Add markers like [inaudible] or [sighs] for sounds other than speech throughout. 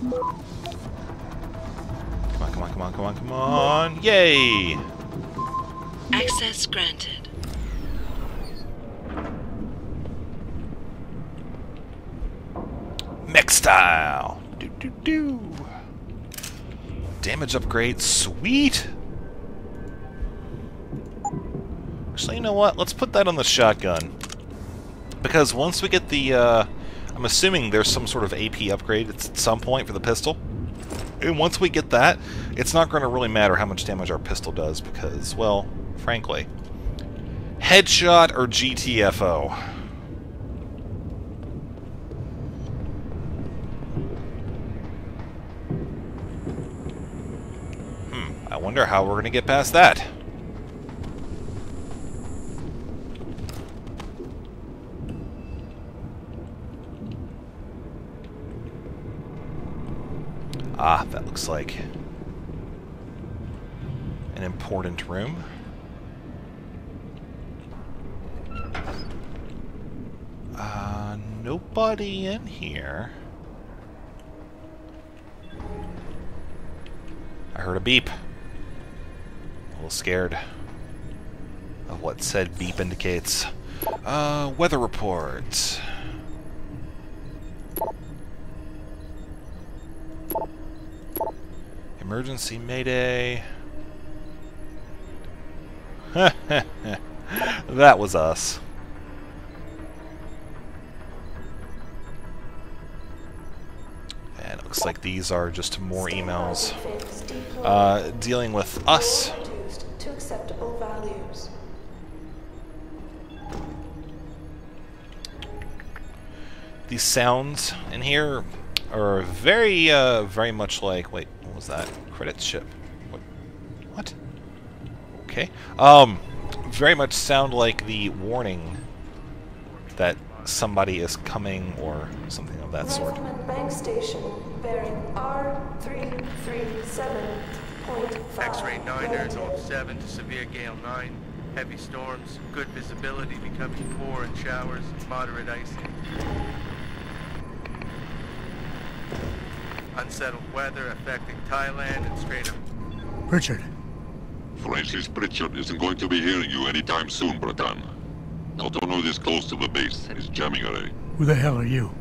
Come on, come on, come on, come on, come on. Yay! Access granted. Mech style. Do do do. Damage upgrade, sweet. Actually, you know what? Let's put that on the shotgun. Because once we get the, uh, I'm assuming there's some sort of AP upgrade at some point for the pistol. And once we get that, it's not going to really matter how much damage our pistol does because, well, frankly, headshot or GTFO. Hmm, I wonder how we're going to get past that. Ah, that looks like an important room. Uh, nobody in here. I heard a beep. A little scared of what said beep indicates. Uh, weather report. Emergency mayday. [laughs] that was us. And it looks like these are just more emails uh, dealing with us. To acceptable values. These sounds in here are very, uh, very much like. Wait, was that? Credit ship. What? What? Okay. Um, very much sound like the warning that somebody is coming or something of that sort. Rifleman Bank Station bearing R337.5. X-ray 9 relative. North 7 to severe gale 9. Heavy storms, good visibility becoming poor and showers, moderate icing. Unsettled weather affecting Thailand and Strait of Richard, Francis Pritchard isn't going to be hearing you anytime soon, Bratan. Autono this close to the base is jamming array. who the hell are you?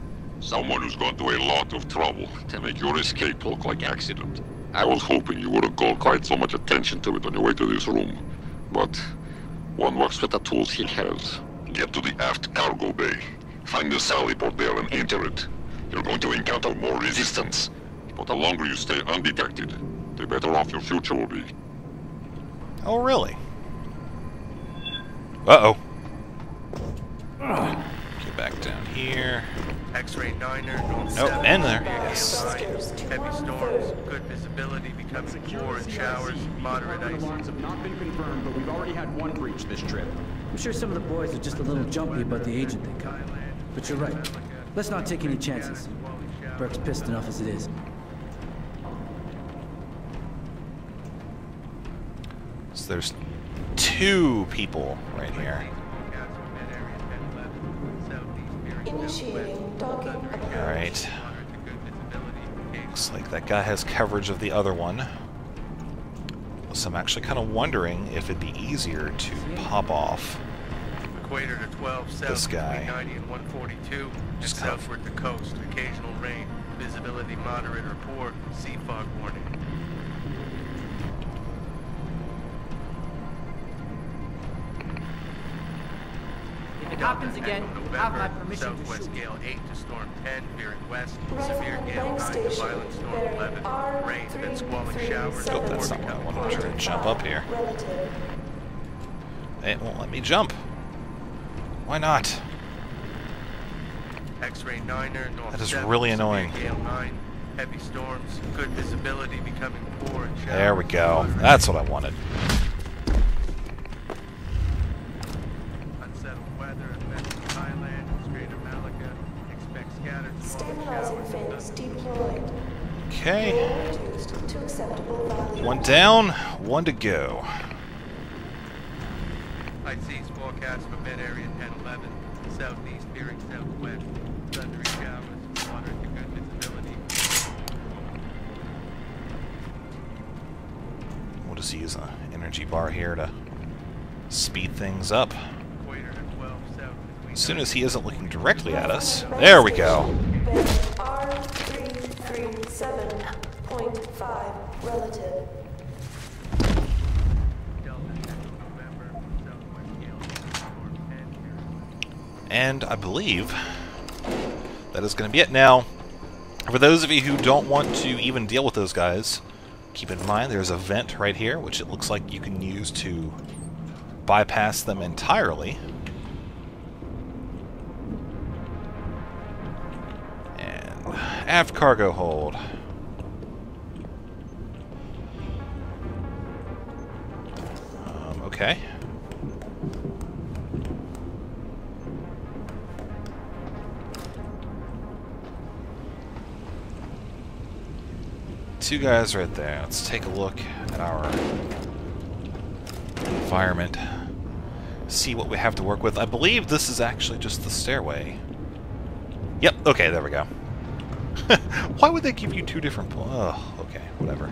Someone who's gone to a lot of trouble to make your escape look like accident. I was hoping you wouldn't call quite so much attention to it on your way to this room. But one works with the tools he has. Get to the aft cargo bay. Find the sally port there and enter it. You're going to encounter more resistance. But the longer you stay undetected, the better off your future will be. Oh, really? Uh-oh. Get back down here. X-ray 9 North Nope, 7 and there. Yes. Heavy storms, good visibility becoming poor and showers, moderate Fire icing. alarms have not been confirmed, but we've already had one breach this trip. I'm sure some of the boys are just a little jumpy about the agent they got. But you're right. Let's not take any chances. Burke's pissed enough as it is. So there's two people right here. Initiating docking approach. Alright. Looks like that guy has coverage of the other one. So I'm actually kind of wondering if it'd be easier to pop off. Equator to 12 south This guy. 90 and 142, Just kind of- southward to coast. Occasional rain. Visibility moderate or poor. Sea fog warning. If it happens again, Echo you have my November, permission to Southwest shoot. gale 8 to storm 10, veering west. Severe gale Bank 9 to violent storm bearing 11. Rain, then squalling showers. Oh, that's four not what I becoming wanted to try and jump up here. Relative. It won't let me jump. Why not? X-ray 9er, north That is 7, really severe annoying. Gale 9, heavy storms, good visibility becoming poor and showers. There we go. That's what I wanted. Okay. One down, one to go. I see forecast for Med Area 1011, southeast veering southwest, thundering showers, water to good visibility. We'll just use an energy bar here to speed things up. As soon as he isn't looking directly at us, there we go. Relative. Delta 10 November, southwest gale 10 And I believe that is going to be it. Now, for those of you who don't want to even deal with those guys, keep in mind there's a vent right here, which it looks like you can use to bypass them entirely. And aft cargo hold. Okay. Two guys right there. Let's take a look at our environment. See what we have to work with. I believe this is actually just the stairway. Yep, okay, there we go. [laughs] Why would they give you two different... Oh, okay, whatever.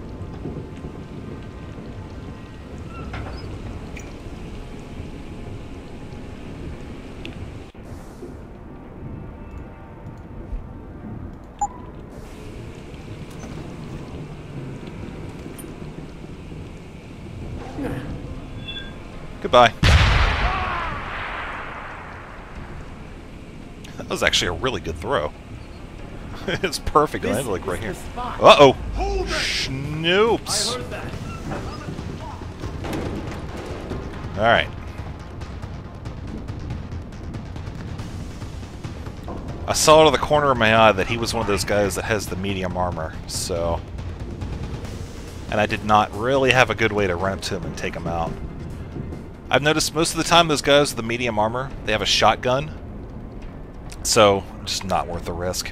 Goodbye. That was actually a really good throw. [laughs] it's perfect. I landed like right here. Uh oh. Snoops. All right. I saw out of the corner of my eye that he was one of those guys that has the medium armor, so. And I did not really have a good way to run up to him and take him out. I've noticed most of the time those guys with the medium armor, they have a shotgun. So, just not worth the risk.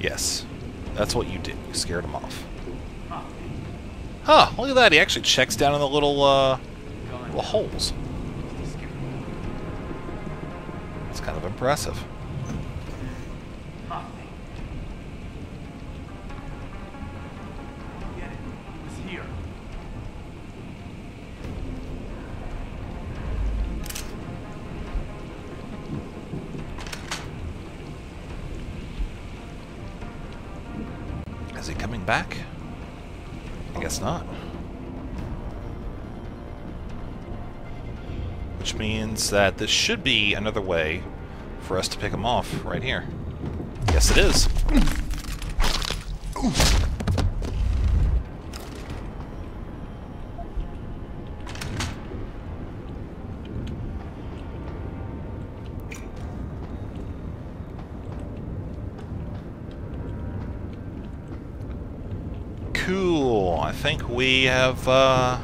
Yes. That's what you did. You scared him off. Huh, look at that. He actually checks down in the little, uh, little holes. It's kind of impressive. Which means that this should be another way for us to pick him off right here. Yes, it is. Cool. I think we have, uh...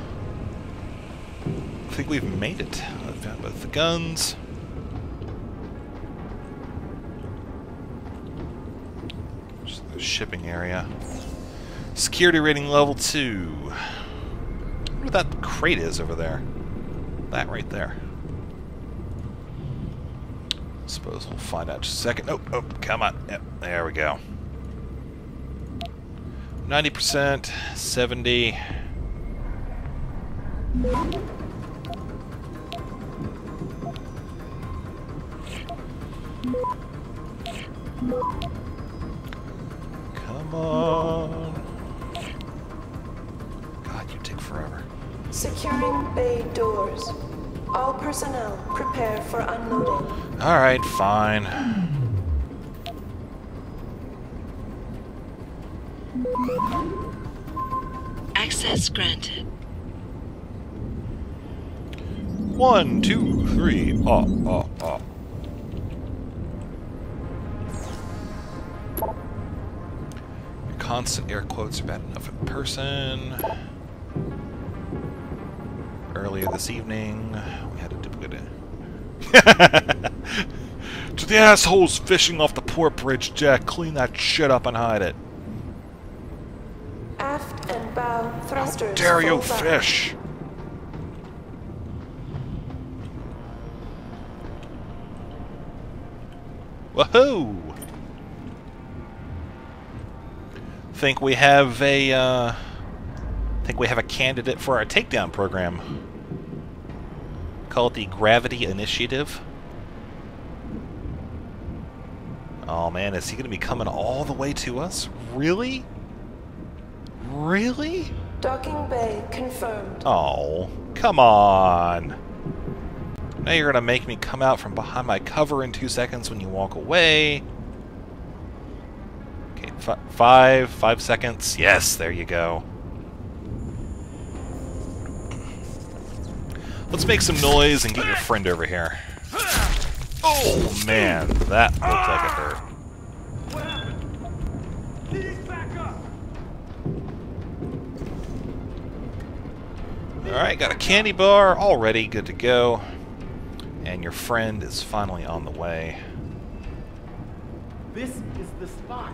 I think we've made it. Both the guns. Just the shipping area. Security rating level 2. What that crate is over there. That right there. Suppose we'll find out just a second. Oh, oh, come on. Yep, there we go. 90%, 70. Come on. God, you take forever. Securing bay doors. All personnel prepare for unloading. Alright, fine. Access granted. One, two, three. Oh, oh, constant air quotes are bad enough in person. Earlier this evening, we had a duplicate. [laughs] To the assholes fishing off the port bridge, Jack, clean that shit up and hide it. Aft and bow thrusters. How Dare you back. fish? Woohoo! Think we have a, uh, think we have a candidate for our takedown program. Call it the Gravity Initiative. Oh man, is he going to be coming all the way to us? Really? Really? Docking bay confirmed. Oh, come on. Now you're gonna make me come out from behind my cover in two seconds when you walk away. Fi five, five seconds. Yes, there you go. Let's make some noise and get your friend over here. Oh man, that looked like it hurt. Alright, got a candy bar already, good to go. And your friend is finally on the way. This is the spot.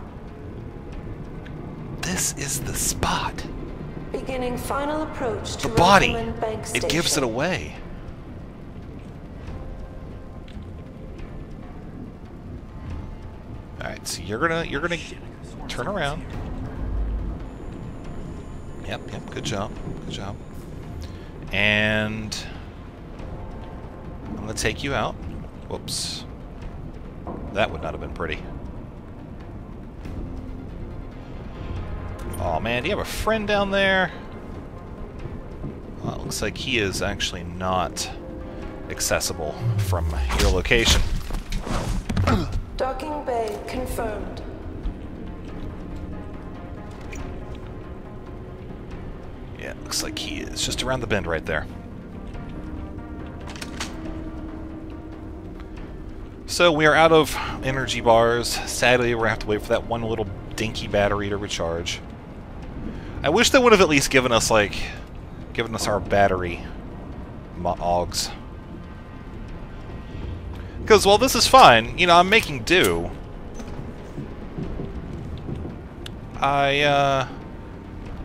This is the spot. Beginning final approach to The body. It gives it away. Alright, so you're gonna you're gonna turn around. Yep, yep, good job. Good job. And I'm gonna take you out. Whoops. That would not have been pretty. Oh man, do you have a friend down there? Well, it looks like he is actually not accessible from your location. Docking bay confirmed. Yeah, looks like he is just around the bend right there. So we are out of energy bars. Sadly, we're going to have to wait for that one little dinky battery to recharge. I wish they would have at least given us, like, given us our battery augs. Because while this is fine, you know, I'm making do. I, uh...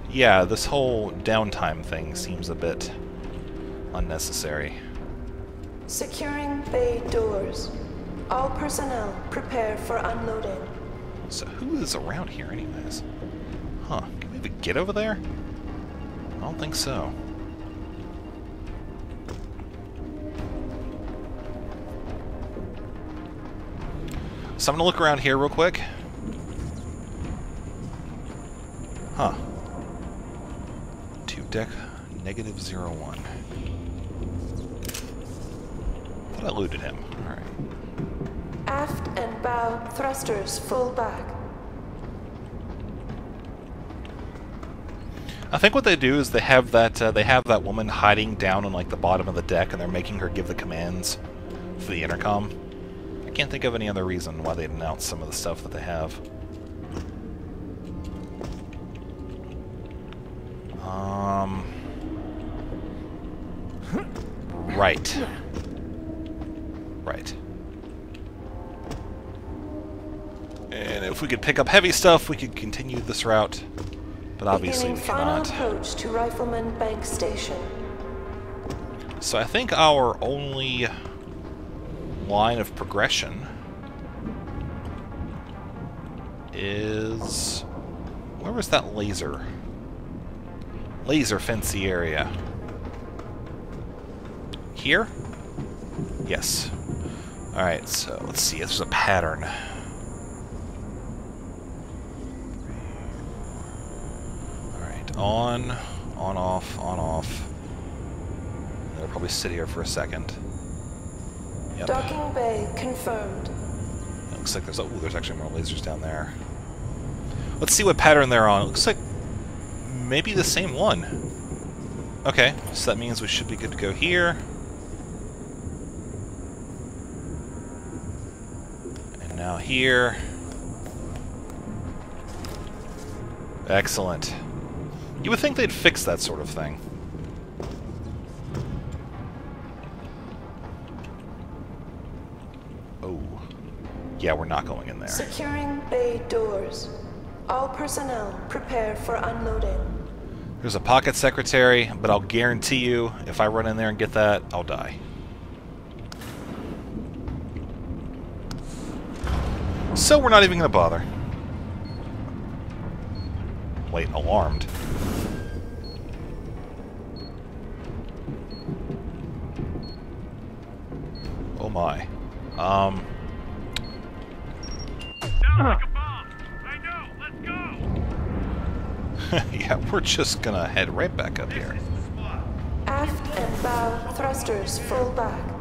Yeah, this whole downtime thing seems a bit unnecessary. Securing bay doors. All personnel prepare for unloading. So who is around here anyways? Even get over there? I don't think so. So I'm gonna look around here real quick. Huh. Tube deck negative zero one. Thought I looted him. Alright. Aft and bow thrusters full back. I think what they do is they have that uh, they have that woman hiding down on like the bottom of the deck, and they're making her give the commands for the intercom. I can't think of any other reason why they'd announce some of the stuff that they have. Um. [laughs] Right. Right. And if we could pick up heavy stuff, we could continue this route. But obviously we cannot. approach to Rifleman Bank Station. So I think our only line of progression is... Where was that laser? Laser fancy area. Here? Yes. Alright, so let's see. There's a pattern. Alright, on, on, off, on, off. They'll probably sit here for a second. Yep. Docking bay confirmed. It looks like there's oh, there's actually more lasers down there. Let's see what pattern they're on. It looks like maybe the same one. Okay, so that means we should be good to go here. And now here. Excellent. You would think they'd fix that sort of thing. Oh. Yeah, we're not going in there. Securing bay doors. All personnel prepare for unloading. There's a pocket secretary, but I'll guarantee you, if I run in there and get that, I'll die. So we're not even going to bother. Wait, alarmed. My. Um... Like a bomb. I know. [laughs] Yeah, we're just gonna head right back up here. This is. Aft and bow thrusters full back.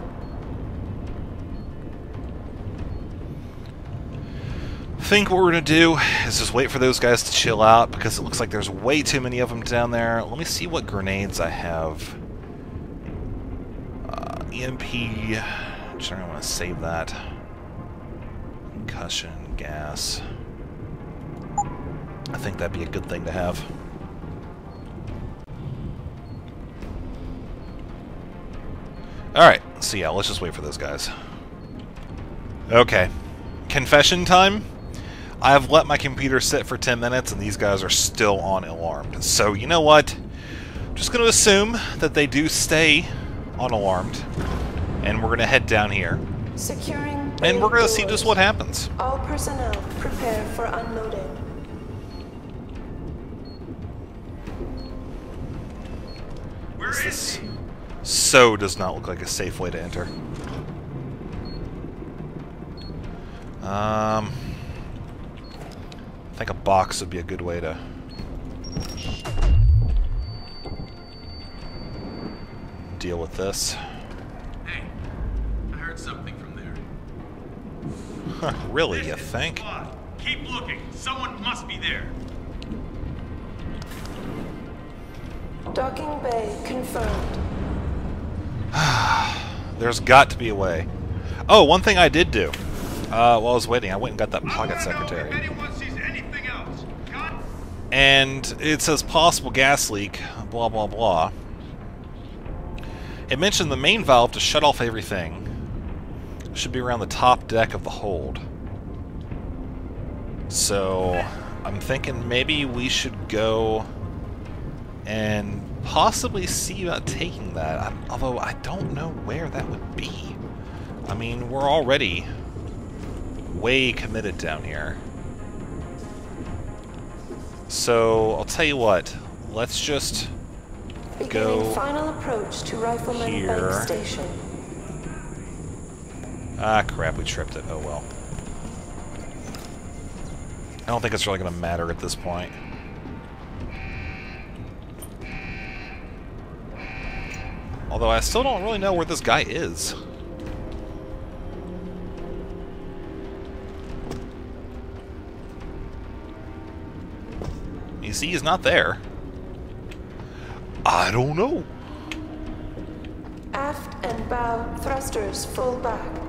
think what we're gonna do is just wait for those guys to chill out because it looks like there's way too many of them down there. Let me see what grenades I have. Uh, EMP. Sure, I want to save that. Concussion, gas. I think that'd be a good thing to have. Alright, so yeah, let's just wait for those guys. Okay. Confession time? I have let my computer sit for 10 minutes and these guys are still on alarmed. So, you know what? I'm just going to assume that they do stay on alarmed. And we're going to head down here. Securing And we're going to see just what happens. All personnel prepare for unloading. Where is This so does not look like a safe way to enter. Um, I think a box would be a good way to. Deal with this. [laughs] really, This you think? Keep looking. Someone must be there. Docking bay confirmed. [sighs] There's got to be a way. Oh, one thing I did do. Uh, while I was waiting, I went and got that pocket secretary. If anyone sees anything else. Got and it says possible gas leak, blah blah blah. It mentioned the main valve to shut off everything should be around the top deck of the hold. So I'm thinking maybe we should go and possibly see about taking that. I, although I don't know where that would be. I mean, we're already way committed down here. So, I'll tell you what. Let's just... Beginning Go final approach to Rifleman here. Bank Station. Ah, crap, we tripped it. Oh well. I don't think it's really going to matter at this point. Although I still don't really know where this guy is. You see, he's not there. I don't know. Aft and bow thrusters full back.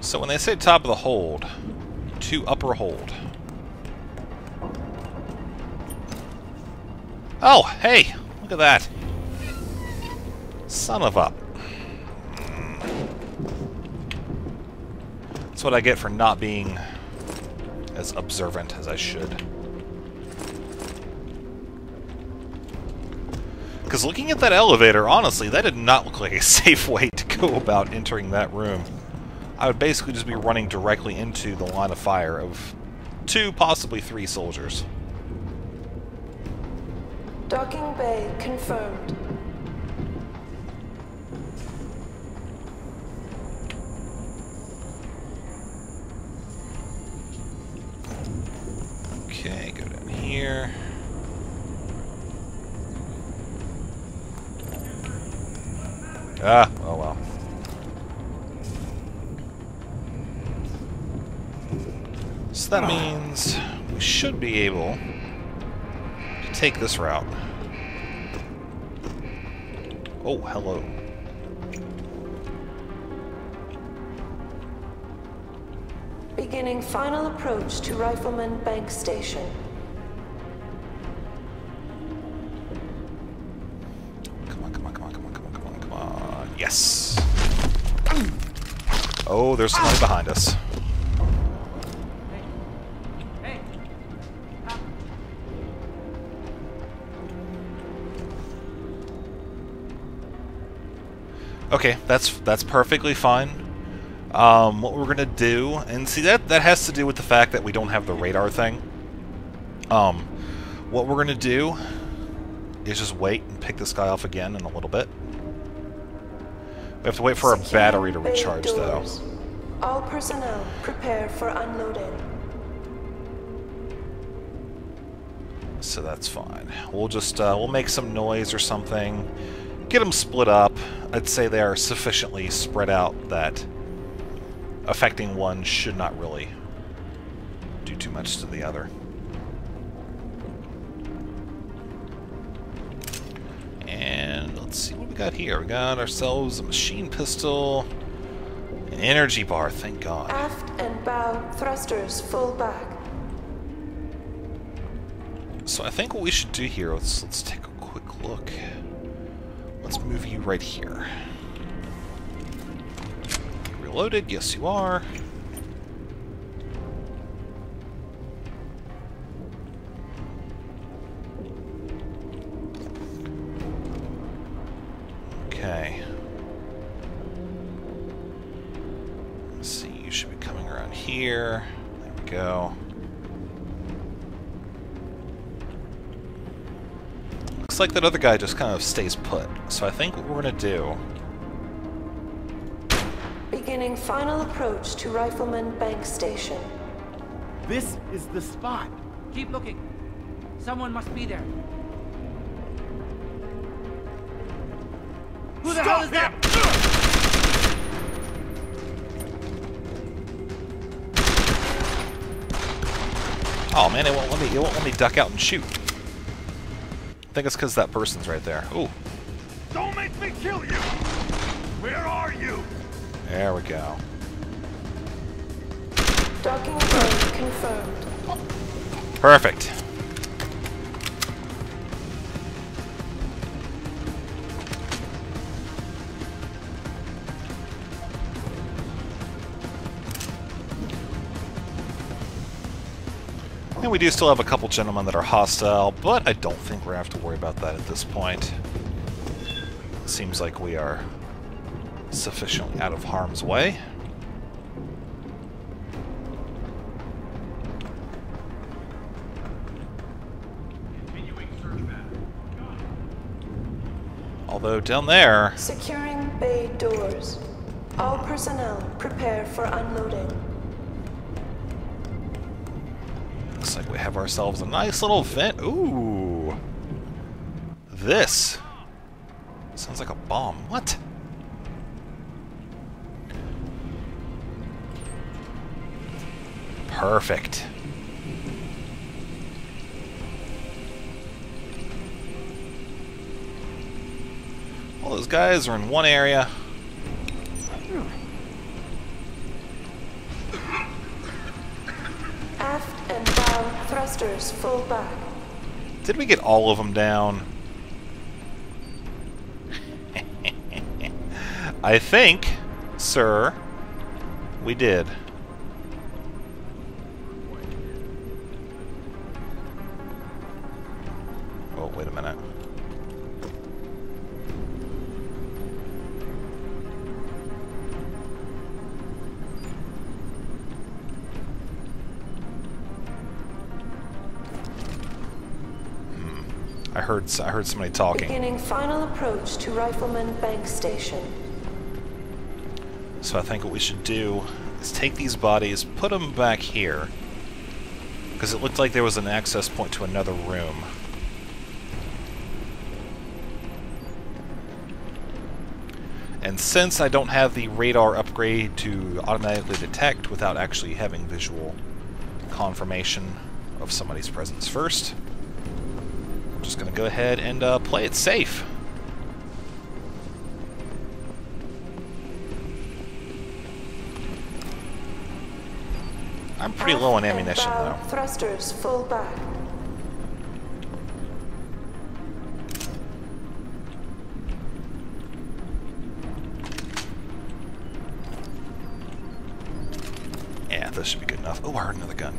So when they say top of the hold, to upper hold. Oh, hey! Look at that. Son of a... That's what I get for not being as observant as I should. Because looking at that elevator, honestly, that did not look like a [laughs] safe way to go about entering that room. I would basically just be running directly into the line of fire of two, possibly three soldiers. Docking bay confirmed. Okay, go down here. Ah, oh well. So that means we should be able to take this route. Oh, hello. Beginning final approach to Rifleman Bank Station. Come on, come on, come on, come on, come on, come on, come on. Yes. Oh, there's somebody behind us. Okay, that's that's perfectly fine. Um, what we're gonna do, and see that that has to do with the fact that we don't have the radar thing. Um, what we're gonna do is just wait and pick this guy off again in a little bit. We have to wait for our battery to recharge, though. All personnel prepare for unloading. So that's fine. We'll just uh, we'll make some noise or something. Get them split up. I'd say they are sufficiently spread out that affecting one should not really do too much to the other. And let's see what we got here. We got ourselves a machine pistol, an energy bar. Thank God. Aft and bow thrusters full back. So I think what we should do here, let's let's take a quick look. Move you right here. Reloaded, yes you are. Looks like that other guy just kind of stays put. So I think what we're gonna do. Beginning final approach to Rifleman Bank Station. This is the spot. Keep looking. Someone must be there. Who the hell is that? Oh man, it won't let me. It won't let me duck out and shoot. I think it's because that person's right there. Ooh, Don't make me kill you! Where are you? there we go. Docking confirmed. Perfect. And we do still have a couple gentlemen that are hostile, but I don't think we're going to have to worry about that at this point. Seems like we are sufficiently out of harm's way. Although down there, Securing bay doors. All personnel prepare for unloading. Like we have ourselves a nice little vent. Ooh. This. Sounds like a bomb. What? Perfect. All those guys are in one area. Thrusters full back. Did we get all of them down? [laughs] I think, sir, we did. Heard I heard somebody talking. Beginning final approach to Rifleman Bank Station. So I think what we should do is take these bodies, put them back here, because it looked like there was an access point to another room. And since I don't have the radar upgrade to automatically detect without actually having visual confirmation of somebody's presence first, I'm just going to go ahead and uh, play it safe. I'm pretty low on ammunition, though. Thrusters full back. Yeah, this should be good enough. Oh, I heard another gun.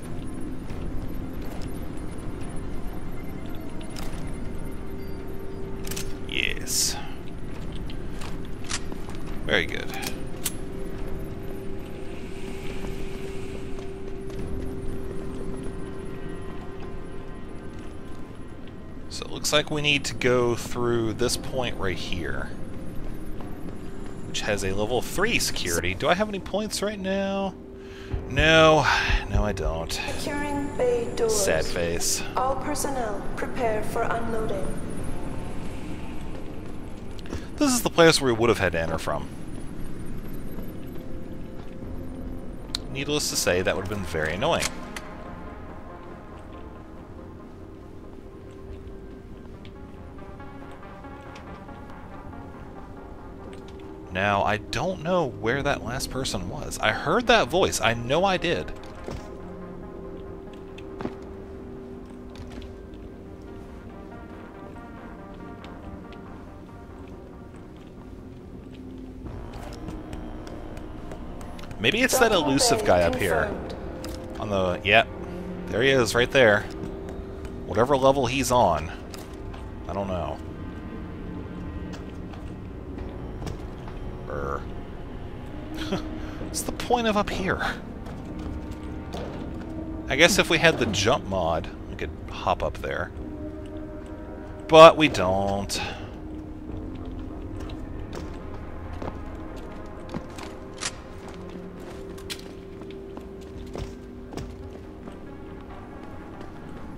Looks like we need to go through this point right here. Which has a level 3 security. Do I have any points right now? No. No, I don't. Securing bay doors. Sad face. All personnel prepare for unloading. This is the place where we would have had to enter from. Needless to say, that would have been very annoying. Now, I don't know where that last person was. I heard that voice. I know I did. Maybe it's that elusive guy up here. On the... Yep. There he is, right there. Whatever level he's on. I don't know. What's the point of up here? I guess if we had the jump mod, we could hop up there. But we don't.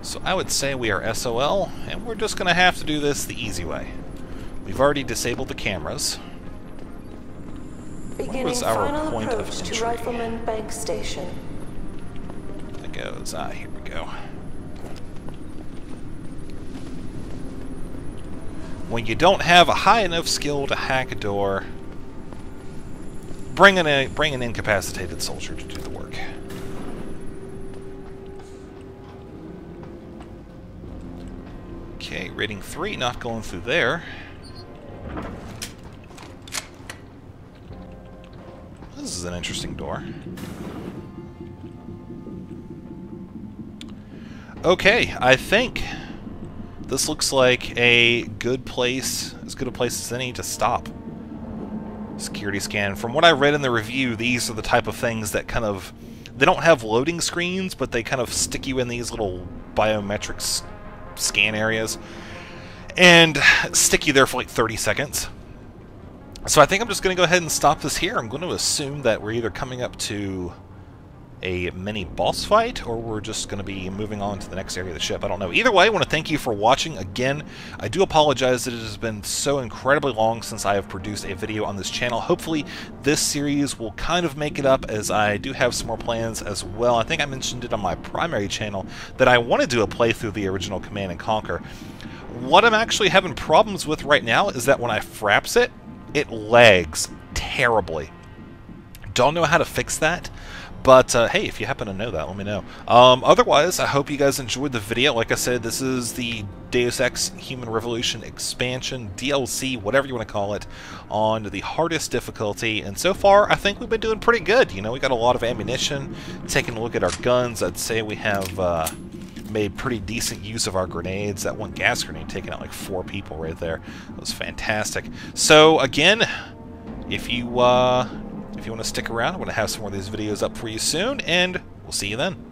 So I would say we are SOL, and we're just going to have to do this the easy way. We've already disabled the cameras. Beginning was our final point of approach to? Rifleman Bank Station. It goes, ah, here we go. When you don't have a high enough skill to hack a door, bring an, bring an incapacitated soldier to do the work. Okay, rating 3, not going through there. Is an interesting door. Okay, I think this looks like a good place, as good a place as any to stop. Security scan. From what I read in the review, these are the type of things that kind of... They don't have loading screens, but they kind of stick you in these little biometrics scan areas and stick you there for like 30 seconds. So I think I'm just going to go ahead and stop this here. I'm going to assume that we're either coming up to a mini boss fight, or we're just going to be moving on to the next area of the ship. I don't know. Either way, I want to thank you for watching. Again, I do apologize that it has been so incredibly long since I have produced a video on this channel. Hopefully, this series will kind of make it up, as I do have some more plans as well. I think I mentioned it on my primary channel that I want to do a playthrough of the original Command & Conquer. What I'm actually having problems with right now is that when I fraps it, it lags terribly. Don't know how to fix that. But uh, hey, if you happen to know that, let me know. Um, otherwise, I hope you guys enjoyed the video. Like I said, this is the Deus Ex Human Revolution expansion, DLC, whatever you want to call it, on the hardest difficulty. And so far, I think we've been doing pretty good. You know, we got a lot of ammunition. Taking a look at our guns, I'd say we have uh, made pretty decent use of our grenades. That one gas grenade taking out like four people right there. That was fantastic. So again, if you uh, if you want to stick around, I'm going to have some more of these videos up for you soon, and we'll see you then.